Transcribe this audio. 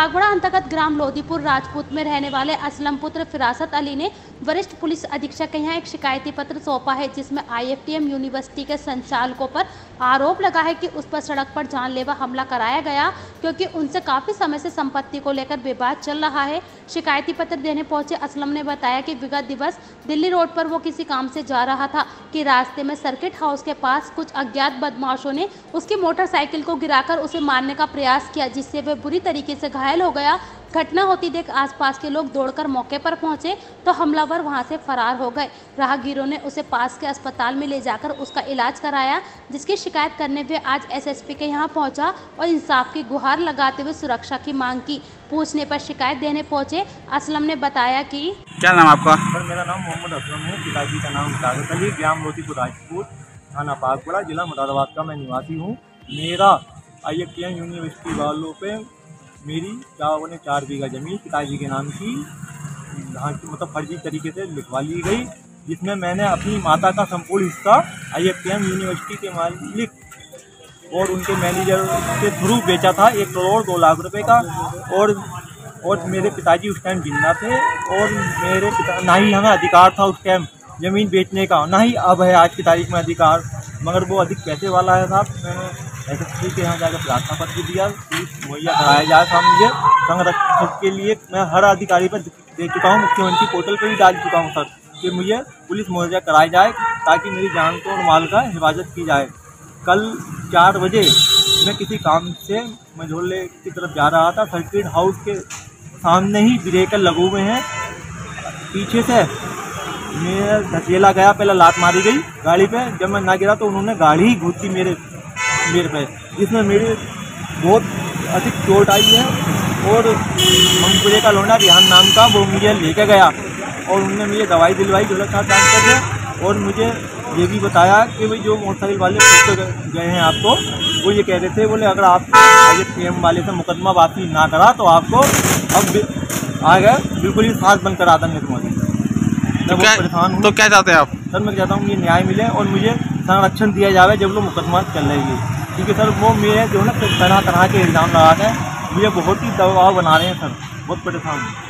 थाना पागवड़ा अंतर्गत ग्राम लोधीपुर राजपूत में रहने वाले असलम पुत्र फिरासत अली ने वरिष्ठ पुलिस अधीक्षक के यहाँ एक शिकायती पत्र सौंपा है, जिसमें आईएफटीएम यूनिवर्सिटी के संचालकों पर आरोप लगा है कि उस पर सड़क पर जानलेवा हमला कराया गया, क्योंकि उनसे काफ़ी समय से संपत्ति को लेकर विवाद चल रहा है। शिकायती पत्र देने पहुँचे असलम ने बताया कि विगत दिवस दिल्ली रोड पर वो किसी काम से जा रहा था कि रास्ते में सर्किट हाउस के पास कुछ अज्ञात बदमाशों ने उसकी मोटरसाइकिल को गिराकर उसे मारने का प्रयास किया, जिससे वह बुरी तरीके से घायल हो गया। घटना होती देख आसपास के लोग दौड़कर मौके पर पहुँचे तो हमलावर वहाँ से फरार हो गए। राहगीरों ने उसे पास के अस्पताल में ले जाकर उसका इलाज कराया जिसकी शिकायत करने हुए आज एसएसपी के यहाँ पहुँचा और इंसाफ की गुहार लगाते हुए सुरक्षा की मांग की। पूछने पर शिकायत देने पहुँचे। असलम ने बताया कि क्या नाम आपका? सर मेरा नाम मोहम्मद असलम है। पिताजी का नाम अली ग्राम लोतीपुर राजपूत थाना पाकपड़ा जिला मुरादाबाद का मैं निवासी हूँ। मेरा आई यूनिवर्सिटी वालों पे मेरी चार ने चार बीघा ज़मीन पिताजी के नाम की धान की मतलब फर्जी तरीके से लिखवा ली गई, जिसमें मैंने अपनी माता का संपूर्ण हिस्सा आई यूनिवर्सिटी के मालिक और उनके मैनेजर के थ्रू बेचा था, एक करोड़ दो लाख रुपए का, और और मेरे पिताजी उस टाइम ज़िंदा थे, और मेरे पिता, ना ही हमें अधिकार था उस टाइम ज़मीन बेचने का, ना ही अब है आज की तारीख में अधिकार, मगर वो अधिक पैसे वाला है साहब मैंने एस एस के यहाँ जाकर प्रार्थना पत्र दिया मुहैया कराया जाए था मुझे संरक्षण के लिए मैं हर अधिकारी पर दे चुका हूँ, मुख्यमंत्री पोर्टल पर भी डाल चुका हूँ सर, कि मुझे पुलिस मुहैया कराया जाए ताकि मेरी जान को और माल का हिफाजत की जाए। कल चार बजे मैं किसी काम से मझोले की तरफ़ जा रहा था, सर्किट हाउस के सामने ही ब्रेकर लगे हुए हैं। पीछे से मेरा धकेला गया, पहले लात मारी गई गाड़ी पे, जब मैं ना गिरा तो उन्होंने गाड़ी ही घूसी मेरे मेरे पे जिसमें मेरी बहुत अधिक चोट आई है और मंगपुरे का लोना रिहान नाम का वो मुझे लेके गया और उनने मुझे दवाई दिलवाई ढोलक साहब डॉक्टर से और मुझे ये भी बताया कि भाई जो मोटरसाइकिल वाले गए हैं आपको वो ये कह रहे थे बोले अगर आप आई एफ़ वाले से मुकदमा बाती ना करा तो आपको अब आ गए बिल्कुल ही सांस बंद करा देंगे तुम्हारी मैं तो क्या बहुत परेशान हूँ। तो क्या चाहते हैं आप? सर मैं चाहता हूँ मुझे न्याय मिले और मुझे संरक्षण दिया जाए जब लोग मुकदमा चल रही है। क्योंकि सर। वो मेरे जो है ना तरह तरह के इल्ज़ाम लगाते हैं। मुझे बहुत ही दबाव बना रहे हैं, सर। बहुत परेशान हूँ।